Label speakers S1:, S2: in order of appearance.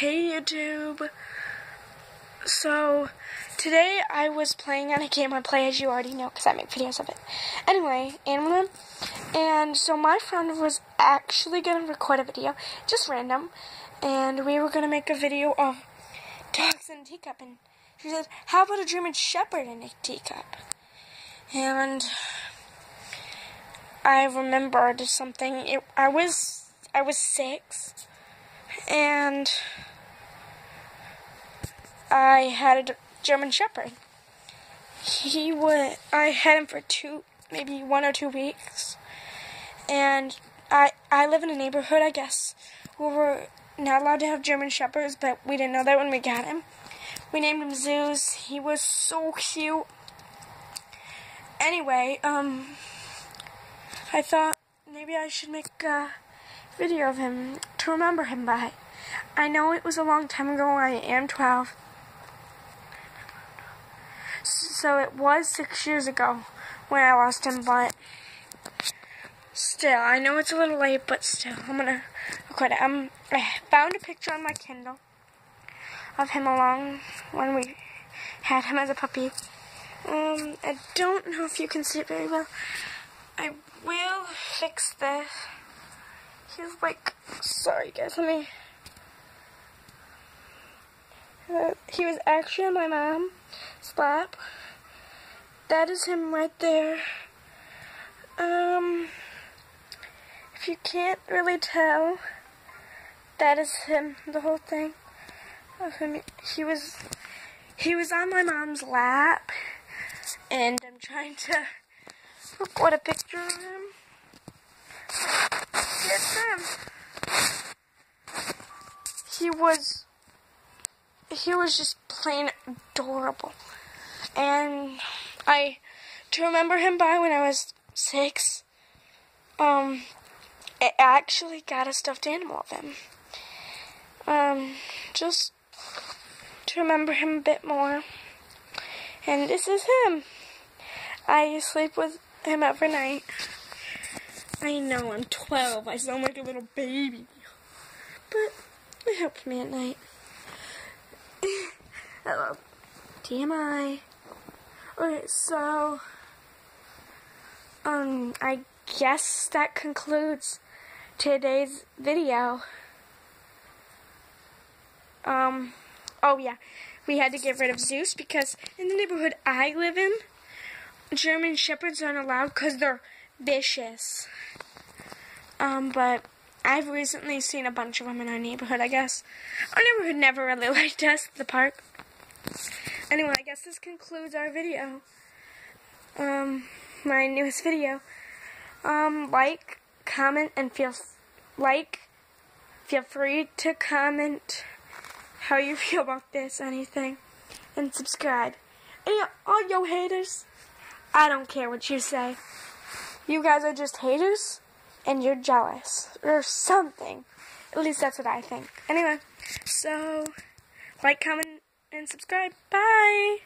S1: Hey YouTube. So today I was playing on a game I play as you already know because I make videos of it. Anyway, Animal Jam so my friend was actually gonna record a video, just random, and we were gonna make a video of dogs in a teacup and she said, How about a German Shepherd in a teacup? And I remembered something. It, I was I was six and I had a German Shepherd. He would. I had him for two, maybe one or two weeks, and I I live in a neighborhood, I guess, where we're not allowed to have German Shepherds, but we didn't know that when we got him. We named him Zeus. He was so cute. Anyway, um, I thought maybe I should make a video of him to remember him by. I know it was a long time ago. I am 12. So it was six years ago when I lost him, but still, I know it's a little late, but still, I'm gonna record it. Um, I found a picture on my Kindle of him along when we had him as a puppy. Um, I don't know if you can see it very well. I will fix this. He's like, sorry guys, let me. Uh, he was actually on my mom's lap. That is him right there. Um, if you can't really tell, that is him, the whole thing of him. He was, he was on my mom's lap, and I'm trying to record a picture of him. It's him. He was, he was just plain adorable. And I, to remember him by when I was six, um, I actually got a stuffed animal of him. Um, just to remember him a bit more. And this is him. I sleep with him every night. I know, I'm 12. I sound like a little baby. But it helps me at night. Hello. TMI. Alright, so, um, I guess that concludes today's video. Um, oh yeah, we had to get rid of Zeus because in the neighborhood I live in, German Shepherds aren't allowed because they're vicious. Um, but I've recently seen a bunch of them in our neighborhood, I guess. Our neighborhood never really liked us, the park. Anyway, I guess this concludes our video. Um, my newest video. Um, like, comment, and feel, like, feel free to comment how you feel about this, anything, and subscribe. And all yo haters, I don't care what you say. You guys are just haters, and you're jealous, or something. At least that's what I think. Anyway, so, like, comment, and subscribe. Bye!